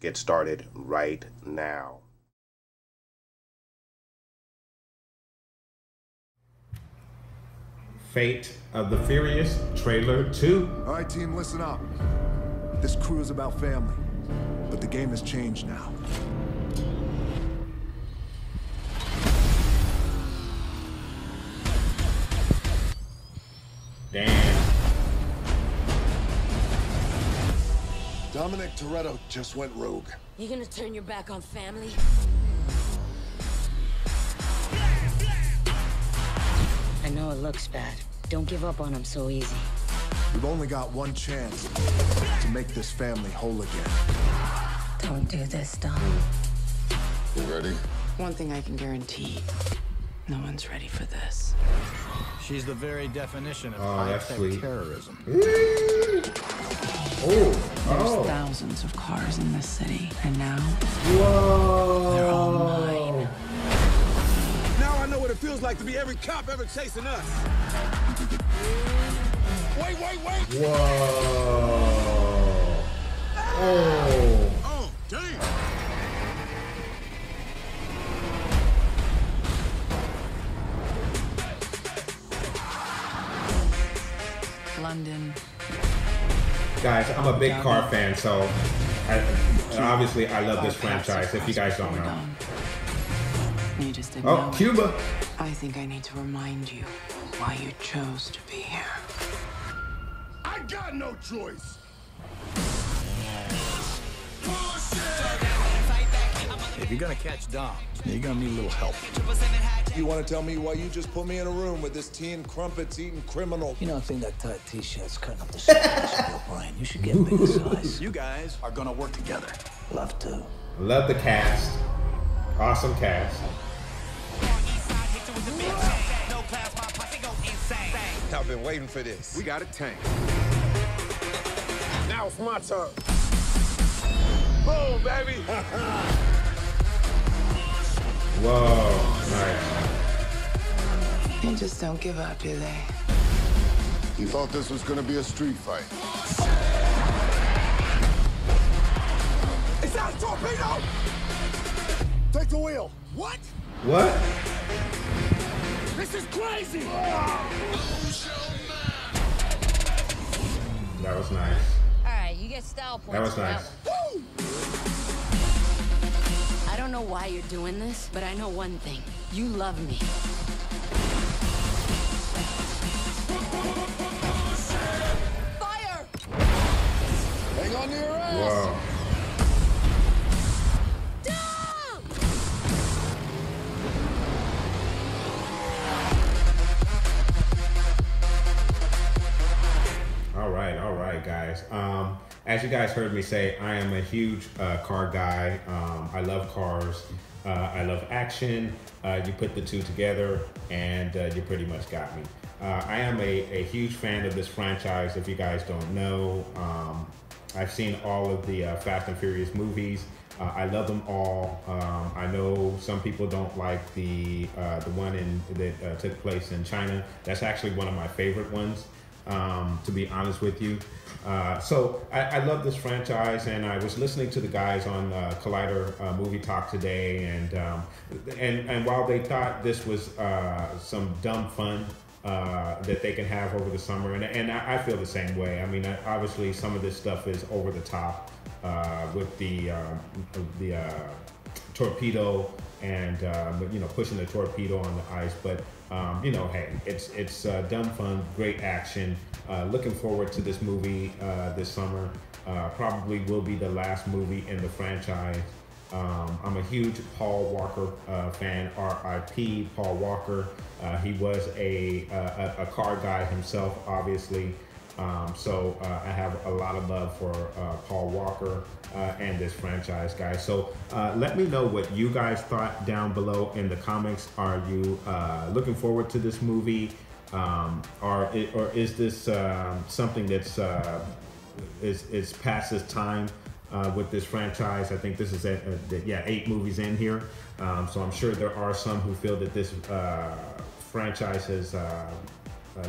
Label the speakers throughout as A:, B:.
A: get started right now.
B: Fate of the Furious trailer 2.
C: All right, team, listen up. This crew is about family, but the game has changed now.
B: Damn.
C: Dominic Toretto just went rogue.
D: You gonna turn your back on family? I know it looks bad. Don't give up on him so easy.
C: We've only got one chance to make this family whole again.
D: Don't do this, Dom.
C: You ready?
E: One thing I can guarantee. No one's ready for this.
F: She's the very definition of
B: Oh, that's
F: high-tech terrorism.
B: Oh,
E: There's
B: oh.
E: thousands of cars in this city, and now
B: Whoa.
E: they're all mine.
G: Now I know what it feels like to be every cop ever chasing us. Wait, wait, wait!
B: Whoa. Oh.
G: Oh, damn!
E: London.
B: Guys, I'm a big car fan, so I, obviously I love this franchise. If you guys don't know.
E: You just didn't
B: Oh,
E: know it.
B: Cuba.
E: I think I need to remind you why you chose to be here.
G: I got no choice.
F: If you're gonna catch Dom, you're gonna need a little help.
C: You want to tell me why you just put me in a room with this tea and crumpets eating criminal?
H: You don't think that tight t-shirt's cutting up the size of your brain? You should get a bigger size.
F: You guys are gonna work together.
H: Love to.
B: Love the cast. Awesome cast.
G: I've been waiting for this. We got a tank. Now it's my turn. Boom, baby.
B: Whoa. Nice.
E: They just don't give up, do they?
C: You thought this was going to be a street fight.
G: Is that a torpedo?
C: Take the wheel.
G: What?
B: What?
G: This is crazy.
B: That was nice.
D: Alright, you get style points.
B: That was
D: for
B: nice.
D: one. I know why you're doing this, but I know one thing. You love me. Fire!
C: Hang on to your ass.
B: Whoa. Right, guys. Um, as you guys heard me say, I am a huge uh, car guy. Um, I love cars. Uh, I love action. Uh, you put the two together, and uh, you pretty much got me. Uh, I am a, a huge fan of this franchise. If you guys don't know, um, I've seen all of the uh, Fast and Furious movies. I love them all. Um, I know some people don't like the uh, the one in that took place in China. That's actually one of my favorite ones um, to be honest with you. Uh, so I, I love this franchise, and I was listening to the guys on uh, Collider uh, Movie Talk today, and um, and and while they thought this was uh, some dumb fun. Uh, that they can have over the summer, and, and I, I feel the same way. I mean, I, obviously, some of this stuff is over the top uh, with the um, the torpedo and but, you know pushing the torpedo on the ice. But um, you know, hey, it's it's uh, dumb fun, great action. Uh, looking forward to this movie uh, this summer. Uh, probably will be the last movie in the franchise. Um, I'm a huge Paul Walker uh, fan. R.I.P. Paul Walker. He was a, a a car guy himself, obviously. Um, so uh, I have a lot of love for uh, Paul Walker uh, and this franchise, guys. So uh, let me know what you guys thought down below in the comments. Are you uh, looking forward to this movie, um, or or is this um, something that's uh, is is past its time? Uh, with this franchise, I think this is yeah eight movies in here, um, so I'm sure there are some who feel that this uh, franchise has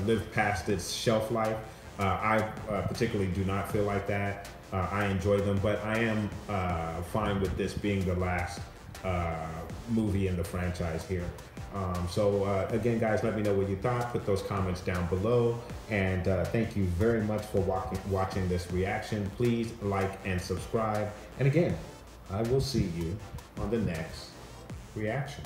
B: lived past its shelf life. Uh, I uh, particularly do not feel like that. Uh, I enjoy them, but I am uh, fine with this being the last uh, movie in the franchise here. Um, so uh, again, guys, let me know what you thought. Put those comments down below, and thank you very much for walking, watching this reaction. Please like and subscribe. And again, I will see you on the next reaction.